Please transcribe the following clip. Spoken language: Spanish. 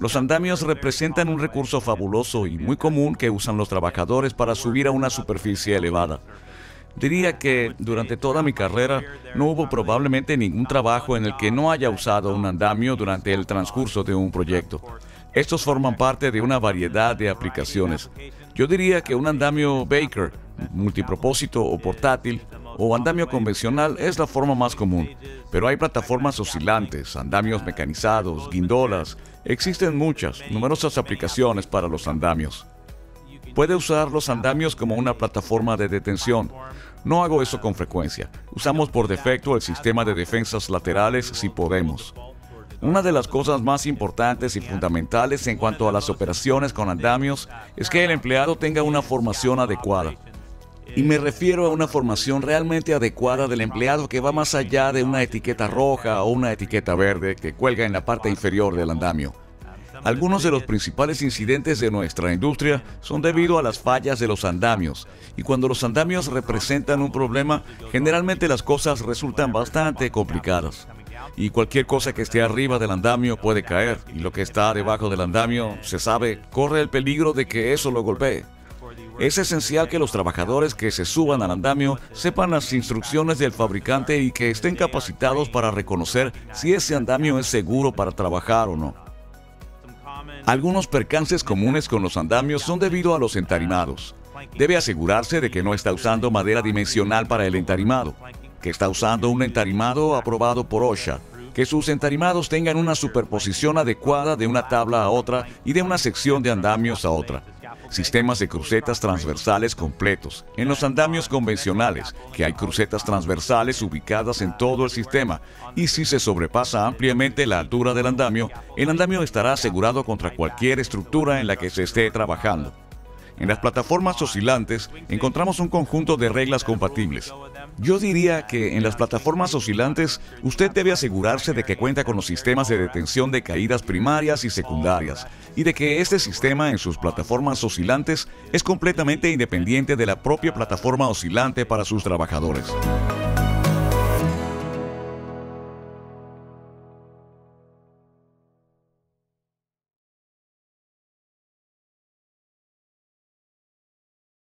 Los andamios representan un recurso fabuloso y muy común que usan los trabajadores para subir a una superficie elevada. Diría que durante toda mi carrera no hubo probablemente ningún trabajo en el que no haya usado un andamio durante el transcurso de un proyecto. Estos forman parte de una variedad de aplicaciones. Yo diría que un andamio Baker, multipropósito o portátil, o andamio convencional es la forma más común, pero hay plataformas oscilantes, andamios mecanizados, guindolas. Existen muchas, numerosas aplicaciones para los andamios. Puede usar los andamios como una plataforma de detención. No hago eso con frecuencia. Usamos por defecto el sistema de defensas laterales si podemos. Una de las cosas más importantes y fundamentales en cuanto a las operaciones con andamios es que el empleado tenga una formación adecuada. Y me refiero a una formación realmente adecuada del empleado que va más allá de una etiqueta roja o una etiqueta verde que cuelga en la parte inferior del andamio. Algunos de los principales incidentes de nuestra industria son debido a las fallas de los andamios, y cuando los andamios representan un problema, generalmente las cosas resultan bastante complicadas. Y cualquier cosa que esté arriba del andamio puede caer, y lo que está debajo del andamio, se sabe, corre el peligro de que eso lo golpee. Es esencial que los trabajadores que se suban al andamio sepan las instrucciones del fabricante y que estén capacitados para reconocer si ese andamio es seguro para trabajar o no. Algunos percances comunes con los andamios son debido a los entarimados. Debe asegurarse de que no está usando madera dimensional para el entarimado, que está usando un entarimado aprobado por OSHA, que sus entarimados tengan una superposición adecuada de una tabla a otra y de una sección de andamios a otra sistemas de crucetas transversales completos. En los andamios convencionales, que hay crucetas transversales ubicadas en todo el sistema, y si se sobrepasa ampliamente la altura del andamio, el andamio estará asegurado contra cualquier estructura en la que se esté trabajando. En las plataformas oscilantes encontramos un conjunto de reglas compatibles. Yo diría que en las plataformas oscilantes usted debe asegurarse de que cuenta con los sistemas de detención de caídas primarias y secundarias y de que este sistema en sus plataformas oscilantes es completamente independiente de la propia plataforma oscilante para sus trabajadores.